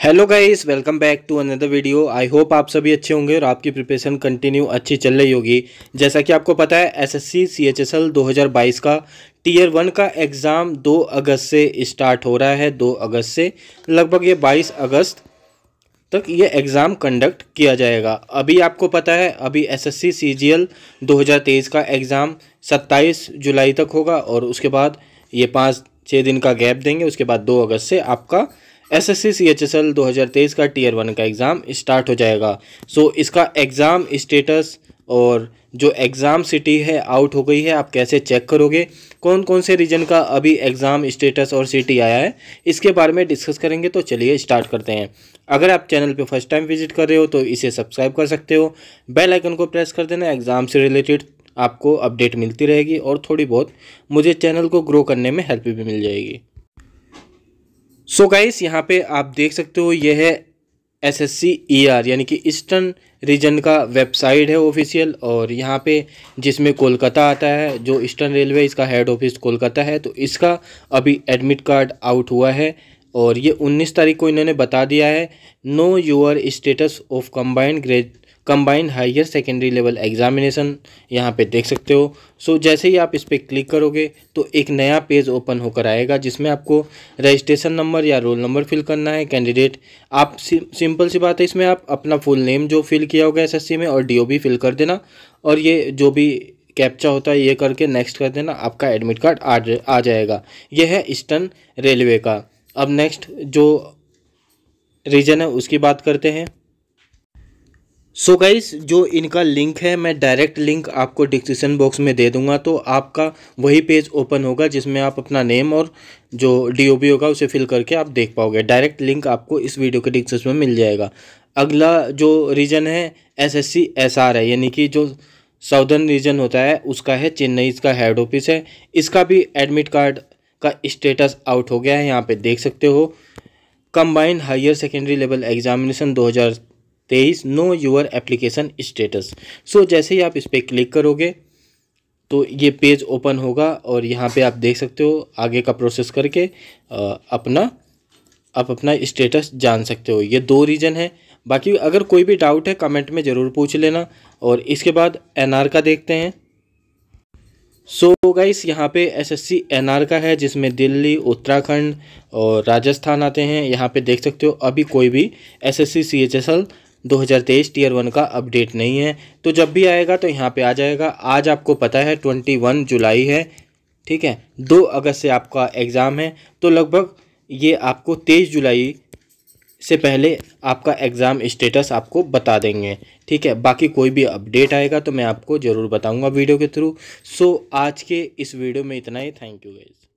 Hello guys welcome back to another video I hope आप सभी अच्छे होंगे और आपकी प्रिपरेशन कंटिन्यू अच्छी चल रही होगी। जैसा कि आपको पता है एसएससी सीएचएसएल 2022 का टीयर वन का एग्ज़ाम 2 अगस्त से स्टार्ट हो रहा है 2 अगस्त से। लगभग ये 22 अगस्त तक ये एग्ज़ाम कंडक्ट किया जाएगा। अभी आपको पता है, अभी एसएससी सीजीएल 2023 का एग्ज़ाम 27 जुलाई तक होगा और उसके बाद ये पाँच छः दिन का गैप देंगे। उसके बाद दो अगस्त से आपका S S C C H S L दो हज़ार तेईस का टीयर वन का एग्ज़ाम स्टार्ट हो जाएगा। सो so, इसका एग्ज़ाम स्टेटस और जो एग्ज़ाम सिटी है आउट हो गई है आप कैसे चेक करोगे? कौन कौन से रीजन का अभी एग्ज़ाम स्टेटस और सिटी आया है? इसके बारे में डिस्कस करेंगे तो चलिए स्टार्ट करते हैं। अगर आप चैनल पे फ़र्स्ट टाइम विज़िट कर रहे हो तो इसे सब्सक्राइब कर सकते हो। बेल आइकन को प्रेस कर देना एग्ज़ाम से रिलेटेड आपको अपडेट मिलती रहेगी और थोड़ी बहुत मुझे चैनल को ग्रो करने में हेल्प भी मिल जाएगी। सो गाइस यहाँ पे आप देख सकते हो यह है S S C E R यानी कि ईस्टर्न रीजन का वेबसाइट है ऑफिशियल और यहाँ पे जिसमें कोलकाता आता है, जो ईस्टर्न रेलवे इसका हेड ऑफ़िस कोलकाता है तो इसका अभी एडमिट कार्ड आउट हुआ है, और ये उन्नीस तारीख को इन्होंने बता दिया है know your status of combined grade combined higher secondary level examination यहाँ पे देख सकते हो। सो so, जैसे ही आप इस पर क्लिक करोगे तो एक नया पेज ओपन होकर आएगा जिसमें आपको रजिस्ट्रेशन नंबर या रोल नंबर फिल करना है कैंडिडेट आप सिंपल सी बात है इसमें आप अपना फुल नेम जो फिल किया होगा एसएससी में और डीओबी फिल कर देना और ये जो भी कैप्चा होता है ये करके नेक्स्ट कर देना आपका एडमिट कार्ड आ आ जाएगा। ये है ईस्टर्न रेलवे का। अब नेक्स्ट जो रीजन है उसकी बात करते हैं। सो so गाइस जो इनका लिंक है, मैं डायरेक्ट लिंक आपको डिस्क्रिप्शन बॉक्स में दे दूँगा तो आपका वही पेज ओपन होगा जिसमें आप अपना नेम और जो डीओबी होगा उसे फिल करके आप देख पाओगे। डायरेक्ट लिंक आपको इस वीडियो के डिस्क्रिप्शन में मिल जाएगा। अगला जो रीजन है S S C S R है, यानी कि जो साउदर्न रीजन होता है, उसका है चेन्नई इसका हेड ऑफ़िस है। इसका भी एडमिट कार्ड का स्टेटस आउट हो गया है, यहाँ पर देख सकते हो। Combined higher secondary level examination दो तेईस know your application status so जैसे ही आप इस पर क्लिक करोगे तो ये पेज ओपन होगा और यहाँ पे आप देख सकते हो आगे का प्रोसेस करके आ, अपना आप अपना स्टेटस जान सकते हो। ये दो रीजन है। बाकी अगर कोई भी डाउट है कमेंट में ज़रूर पूछ लेना। और इसके बाद एनआर का देखते हैं। सो so गाइस यहाँ पे एसएससी एनआर का है जिसमें दिल्ली उत्तराखंड और राजस्थान आते हैं। यहाँ पे देख सकते हो अभी कोई भी एसएससी सीएचएसएल 2023 टीयर वन का अपडेट नहीं है। तो जब भी आएगा तो यहाँ पे आ जाएगा। आज आपको पता है, ट्वेंटी वन जुलाई है, ठीक है? दो अगस्त से आपका एग्ज़ाम है। तो लगभग ये आपको तेईस जुलाई से पहले आपका एग्ज़ाम स्टेटस आपको बता देंगे, ठीक है? बाकी कोई भी अपडेट आएगा तो मैं आपको ज़रूर बताऊँगा वीडियो के थ्रू। सो आज के इस वीडियो में इतना ही। Thank you guys